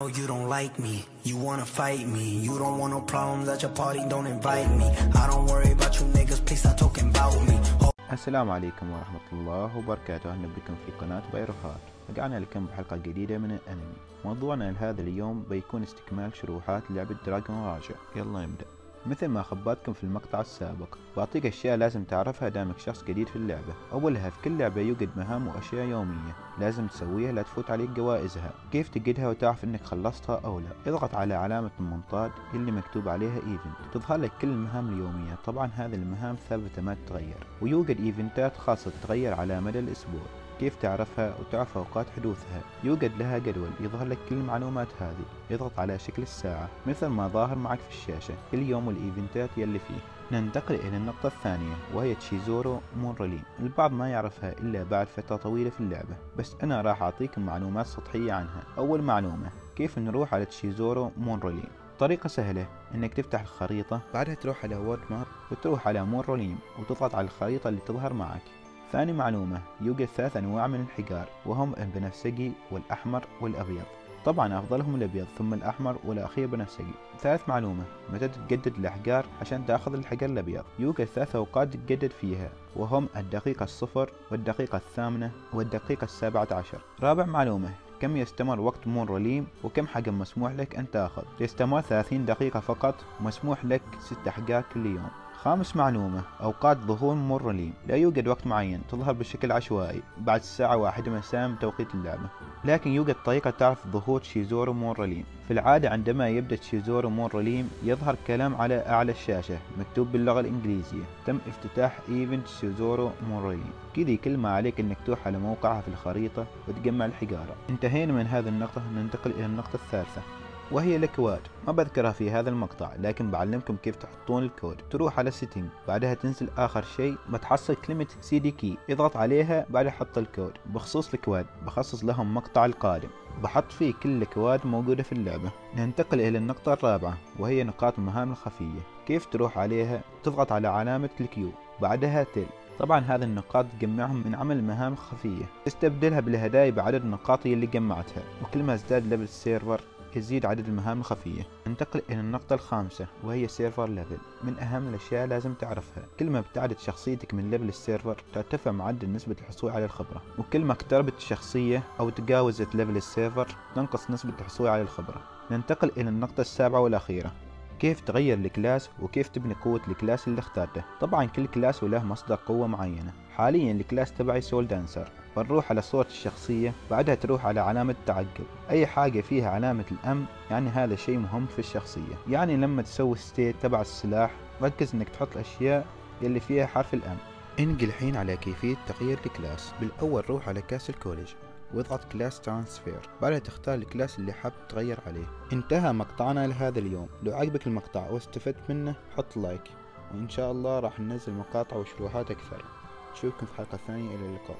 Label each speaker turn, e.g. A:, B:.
A: know you don't like me, you wanna fight me. You don't want no problems at your party, don't invite me. I don't worry about you niggas, please stop talking about me.
B: السلام عليكم ورحمة الله وبركاته. أهلا بكم في قناة بيروهات. رجعنا لكم بحلقة جديدة من الأنمي. موضوعنا لهذا اليوم بيكون استكمال شروحات لعبة Dragon Raja يلا نبدأ. مثل ما خبرتكم في المقطع السابق بعطيك أشياء لازم تعرفها دامك شخص جديد في اللعبة. أولها في كل لعبة يوجد مهام وأشياء يومية لازم تسويها لا تفوت عليك جوائزها. كيف تجدها وتعرف إنك خلصتها أو لا؟ اضغط على علامة المنطاد اللي مكتوب عليها event تظهر لك كل المهام اليومية. طبعا هذه المهام ثابتة ما تتغير. ويوجد ايفنتات خاصة تتغير على مدى الأسبوع. كيف تعرفها وتعرف أوقات حدوثها. يوجد لها جدول يظهر لك كل المعلومات هذه. اضغط على شكل الساعة مثل ما ظاهر معك في الشاشة. كل يوم والإيفنتات يلي فيه. ننتقل إلى النقطة الثانية وهي تشيزورو مونرولين البعض ما يعرفها إلا بعد فترة طويلة في اللعبة. بس أنا راح أعطيكم معلومات سطحية عنها. أول معلومة كيف نروح على تشيزورو مونرولين طريقة سهلة إنك تفتح الخريطة بعدها تروح على world map وتروح على مونرولين وتضغط على الخريطة اللي تظهر معك. ثاني معلومة يوجد ثلاث أنواع من الحجار وهم البنفسجي والأحمر والأبيض. طبعا أفضلهم الأبيض ثم الأحمر والأخير بنفسجي ثالث معلومة متى تتجدد الأحجار عشان تأخذ الحجر الأبيض؟ يوجد ثلاث أوقات تتجدد فيها وهم الدقيقة الصفر والدقيقة الثامنة والدقيقة السابعة عشر. رابع معلومة كم يستمر وقت مون روليم وكم حجم مسموح لك أن تأخذ؟ يستمر 30 دقيقة فقط ومسموح لك 6 أحجار كل يوم. خامس معلومة. أوقات ظهور مورلين لا يوجد وقت معين. تظهر بشكل عشوائي. بعد الساعة واحدة مساء بتوقيت اللعبة. لكن يوجد طريقة تعرف ظهور شيزورو مورلين في العادة عندما يبدأ شيزورو مورلين يظهر كلام على أعلى الشاشة مكتوب باللغة الإنجليزية. تم افتتاح event شيزورو مورلين كذي كل ما عليك إنك تروح على موقعها في الخريطة وتجمع الحجارة. انتهينا من هذه النقطة. ننتقل إلى النقطة الثالثة. وهي الأكواد. ما بذكرها في هذا المقطع لكن بعلمكم كيف تحطون الكود تروح على setting بعدها تنزل آخر شيء بتحصل كلمة CD key اضغط عليها بعدها حط الكود بخصوص الأكواد بخصص لهم مقطع القادم. بحط فيه كل الأكواد موجودة في اللعبة. ننتقل إلى النقطة الرابعة وهي نقاط المهام الخفية. كيف تروح عليها؟ تضغط على علامة ال Q بعدها تل طبعا هذه النقاط تجمعهم من عمل مهام خفية. تستبدلها بالهدايا بعدد النقاط اللي جمعتها وكل ما ازداد level ال server يزيد عدد المهام الخفية. ننتقل إلى النقطة الخامسة وهي server level من أهم الأشياء لازم تعرفها. كل ما ابتعدت شخصيتك من level ال server ترتفع معدل نسبة الحصول على الخبرة. وكل ما اقتربت الشخصية أو تجاوزت level ال server تنقص نسبة الحصول على الخبرة. ننتقل إلى النقطة السابعة والأخيرة. كيف تغير ال class وكيف تبني قوة ال class اللي اخترته؟ طبعا كل class وله مصدر قوة معينة. حاليا ال class تبعي Soul Dancer بنروح على صورة الشخصية بعدها تروح على علامة تعقب. أي حاجة فيها علامة ال M يعني هذا شيء مهم في الشخصية. يعني لما تسوي stat تبع السلاح ركز إنك تحط الأشياء يلي فيها حرف ال M. انقل الحين على كيفية تغيير ال class. بالأول روح على Cassell College. واضغط class transfer بعدها تختار ال class اللي حاب تغير عليه. انتهى مقطعنا لهذا اليوم. لو عجبك المقطع واستفدت منه حط like وإن شاء الله راح ننزل مقاطع وشروحات أكثر. نشوفكم في حلقة ثانية إلى اللقاء.